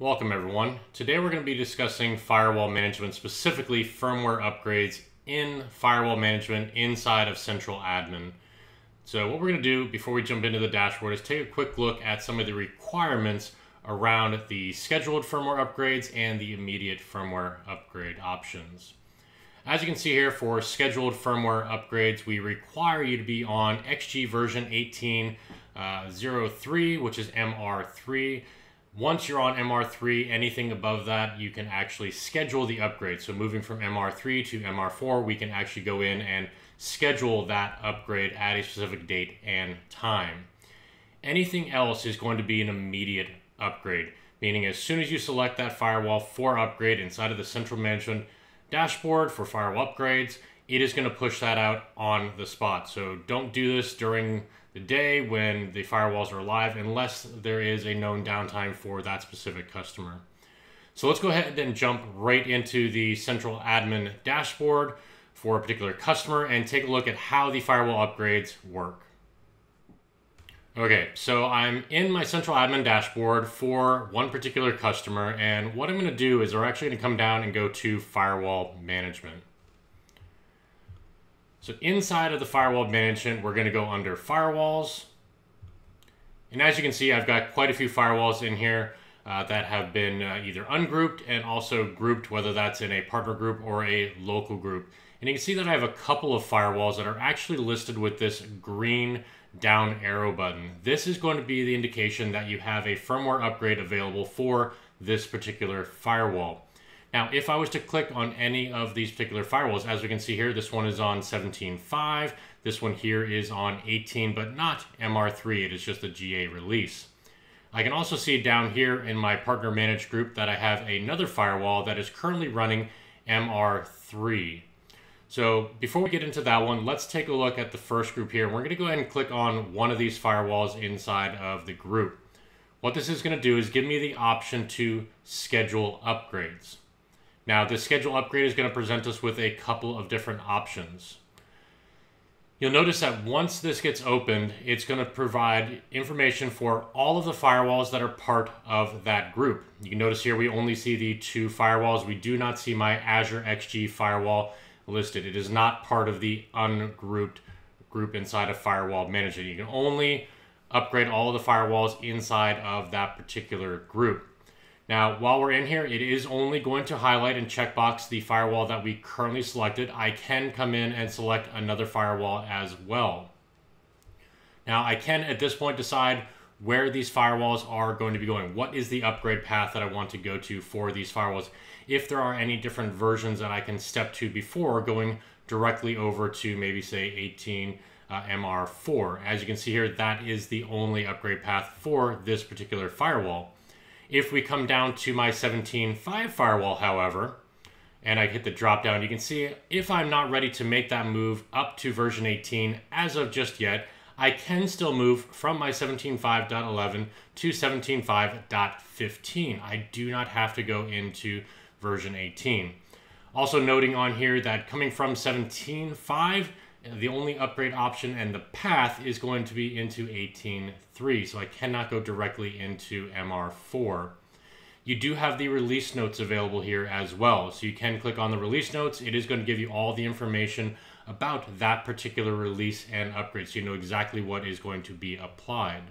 Welcome everyone. Today we're going to be discussing firewall management, specifically firmware upgrades in firewall management inside of Central Admin. So what we're going to do before we jump into the dashboard is take a quick look at some of the requirements around the scheduled firmware upgrades and the immediate firmware upgrade options. As you can see here for scheduled firmware upgrades, we require you to be on XG version 18.03, uh, which is MR3. Once you're on MR3, anything above that, you can actually schedule the upgrade. So moving from MR3 to MR4, we can actually go in and schedule that upgrade at a specific date and time. Anything else is going to be an immediate upgrade, meaning as soon as you select that firewall for upgrade inside of the central management dashboard for firewall upgrades, it is going to push that out on the spot. So don't do this during the day when the firewalls are live unless there is a known downtime for that specific customer. So let's go ahead and jump right into the central admin dashboard for a particular customer and take a look at how the firewall upgrades work. Okay, so I'm in my central admin dashboard for one particular customer, and what I'm going to do is we're actually going to come down and go to firewall management. So inside of the firewall management, we're going to go under firewalls. And as you can see, I've got quite a few firewalls in here uh, that have been uh, either ungrouped and also grouped, whether that's in a partner group or a local group. And you can see that I have a couple of firewalls that are actually listed with this green down arrow button. This is going to be the indication that you have a firmware upgrade available for this particular firewall. Now, if I was to click on any of these particular firewalls, as we can see here, this one is on 17.5, this one here is on 18, but not MR3, it is just a GA release. I can also see down here in my partner managed group that I have another firewall that is currently running MR3. So before we get into that one, let's take a look at the first group here. We're going to go ahead and click on one of these firewalls inside of the group. What this is going to do is give me the option to schedule upgrades. Now, this schedule upgrade is going to present us with a couple of different options. You'll notice that once this gets opened, it's going to provide information for all of the firewalls that are part of that group. You can notice here we only see the two firewalls. We do not see my Azure XG firewall listed. It is not part of the ungrouped group inside of Firewall Manager. You can only upgrade all of the firewalls inside of that particular group. Now, while we're in here, it is only going to highlight and checkbox the firewall that we currently selected. I can come in and select another firewall as well. Now, I can at this point decide where these firewalls are going to be going. What is the upgrade path that I want to go to for these firewalls? If there are any different versions that I can step to before going directly over to maybe say 18 uh, MR4. As you can see here, that is the only upgrade path for this particular firewall. If we come down to my 17.5 firewall, however, and I hit the drop down, you can see if I'm not ready to make that move up to version 18 as of just yet, I can still move from my 17.5.11 to 17.5.15. I do not have to go into version 18. Also noting on here that coming from 17.5, the only upgrade option and the path is going to be into 18.3, so I cannot go directly into MR4. You do have the release notes available here as well, so you can click on the release notes. It is going to give you all the information about that particular release and upgrade, so you know exactly what is going to be applied.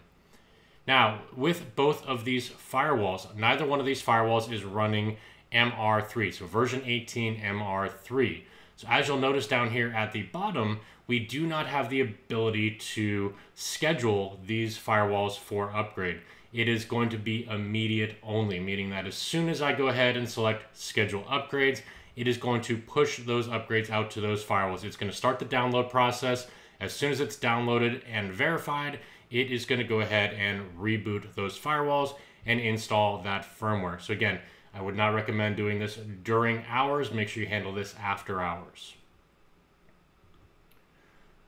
Now, with both of these firewalls, neither one of these firewalls is running MR3, so version 18 MR3. So as you'll notice down here at the bottom, we do not have the ability to schedule these firewalls for upgrade. It is going to be immediate only, meaning that as soon as I go ahead and select schedule upgrades, it is going to push those upgrades out to those firewalls. It's going to start the download process. As soon as it's downloaded and verified, it is going to go ahead and reboot those firewalls and install that firmware. So again, I would not recommend doing this during hours. Make sure you handle this after hours.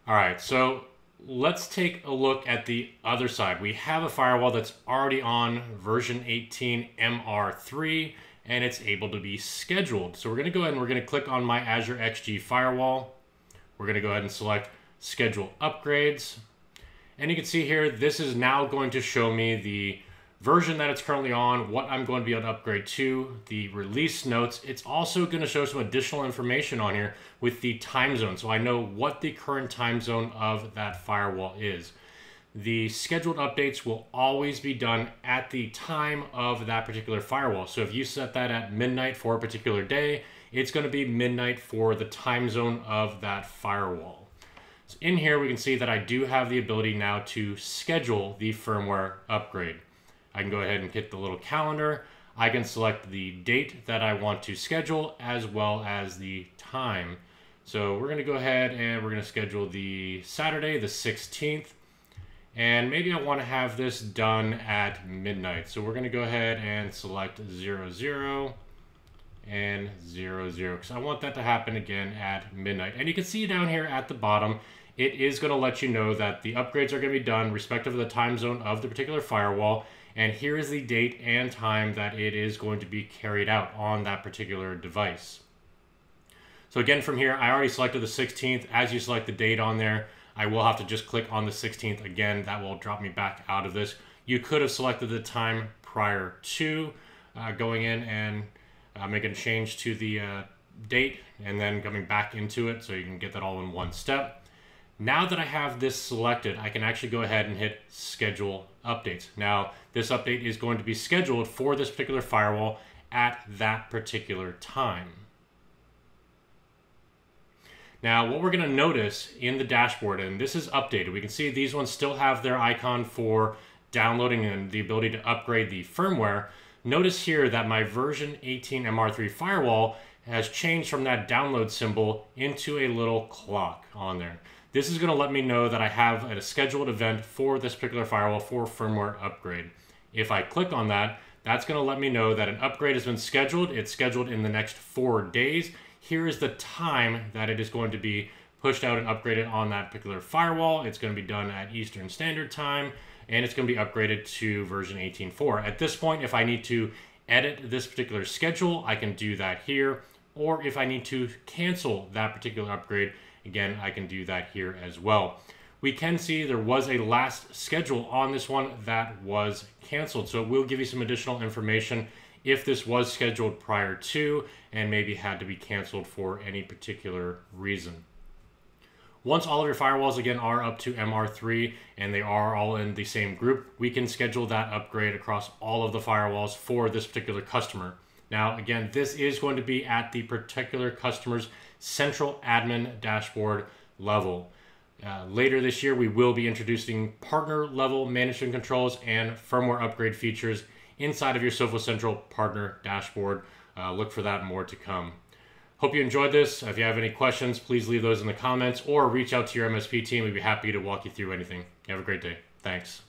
All right, so let's take a look at the other side. We have a firewall that's already on version 18 MR3 and it's able to be scheduled. So we're gonna go ahead and we're gonna click on my Azure XG firewall. We're gonna go ahead and select schedule upgrades. And you can see here, this is now going to show me the version that it's currently on, what I'm going to be able to upgrade to, the release notes. It's also going to show some additional information on here with the time zone. So I know what the current time zone of that firewall is. The scheduled updates will always be done at the time of that particular firewall. So if you set that at midnight for a particular day, it's going to be midnight for the time zone of that firewall. So in here, we can see that I do have the ability now to schedule the firmware upgrade. I can go ahead and hit the little calendar. I can select the date that I want to schedule as well as the time. So we're going to go ahead and we're going to schedule the Saturday, the 16th. And maybe I want to have this done at midnight. So we're going to go ahead and select 00 and 00 because I want that to happen again at midnight. And you can see down here at the bottom, it is going to let you know that the upgrades are going to be done respective of the time zone of the particular firewall and here is the date and time that it is going to be carried out on that particular device. So again, from here, I already selected the 16th. As you select the date on there, I will have to just click on the 16th again. That will drop me back out of this. You could have selected the time prior to uh, going in and uh, making a change to the uh, date and then coming back into it so you can get that all in one step. Now that I have this selected, I can actually go ahead and hit schedule updates. Now, this update is going to be scheduled for this particular firewall at that particular time. Now, what we're going to notice in the dashboard, and this is updated, we can see these ones still have their icon for downloading and the ability to upgrade the firmware. Notice here that my version 18 MR3 firewall has changed from that download symbol into a little clock on there. This is going to let me know that I have a scheduled event for this particular firewall for firmware upgrade. If I click on that, that's going to let me know that an upgrade has been scheduled. It's scheduled in the next four days. Here is the time that it is going to be pushed out and upgraded on that particular firewall. It's going to be done at Eastern Standard Time, and it's going to be upgraded to version 18.4. At this point, if I need to edit this particular schedule, I can do that here. Or if I need to cancel that particular upgrade, Again, I can do that here as well. We can see there was a last schedule on this one that was canceled. So it will give you some additional information if this was scheduled prior to and maybe had to be canceled for any particular reason. Once all of your firewalls again are up to MR3 and they are all in the same group, we can schedule that upgrade across all of the firewalls for this particular customer. Now, again, this is going to be at the particular customer's central admin dashboard level. Uh, later this year, we will be introducing partner level management controls and firmware upgrade features inside of your Sophos Central partner dashboard. Uh, look for that more to come. Hope you enjoyed this. If you have any questions, please leave those in the comments or reach out to your MSP team. We'd be happy to walk you through anything. Have a great day. Thanks.